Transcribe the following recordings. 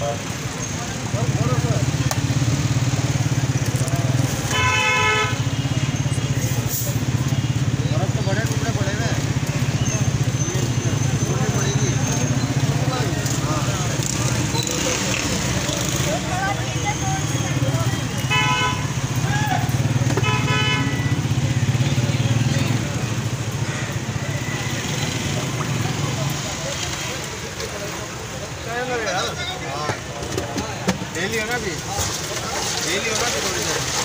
Bye. Daily होगा भी daily होगा भी थोड़ी देर।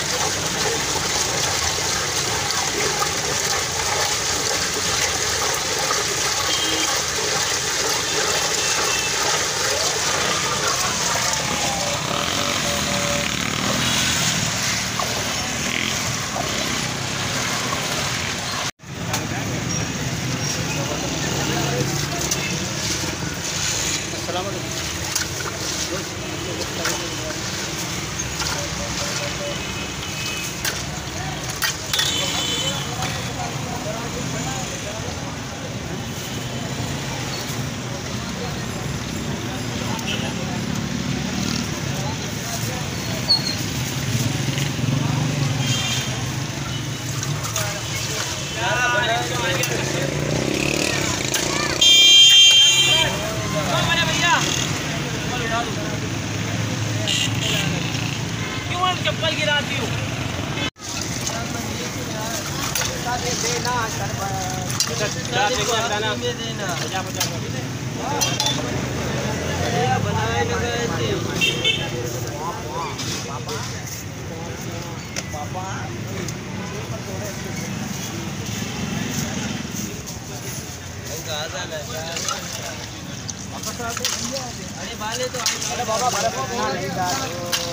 अरे बाले तो अरे बाबा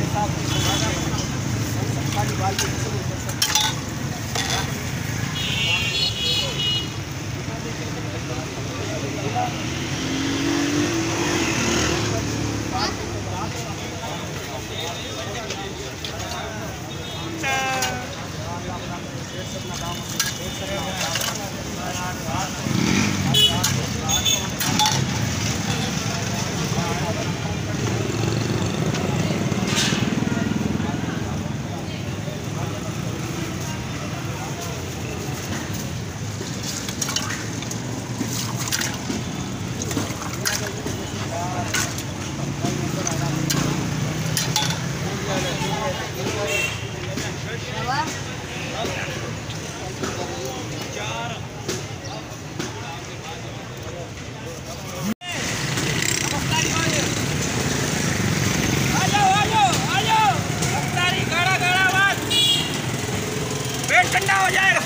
हिसाब से खाली बाल हो जाएगा।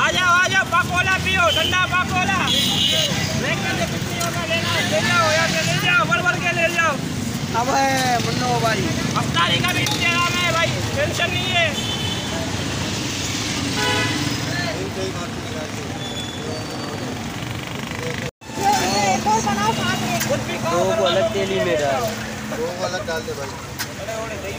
आ जाओ आ जाओ पकोला पियो ठंडा पकोला है। ले जाओ या ले जाओ भर भर के ले जाओ। अब मुन्नो भाई अफ्तारी का भी इंतज़ाम है भाई टेंशन नहीं है। दो को अलग तेल मेरा दो को अलग डाल दे भाई।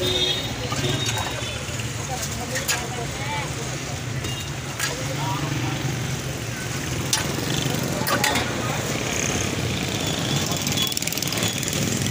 Thank you.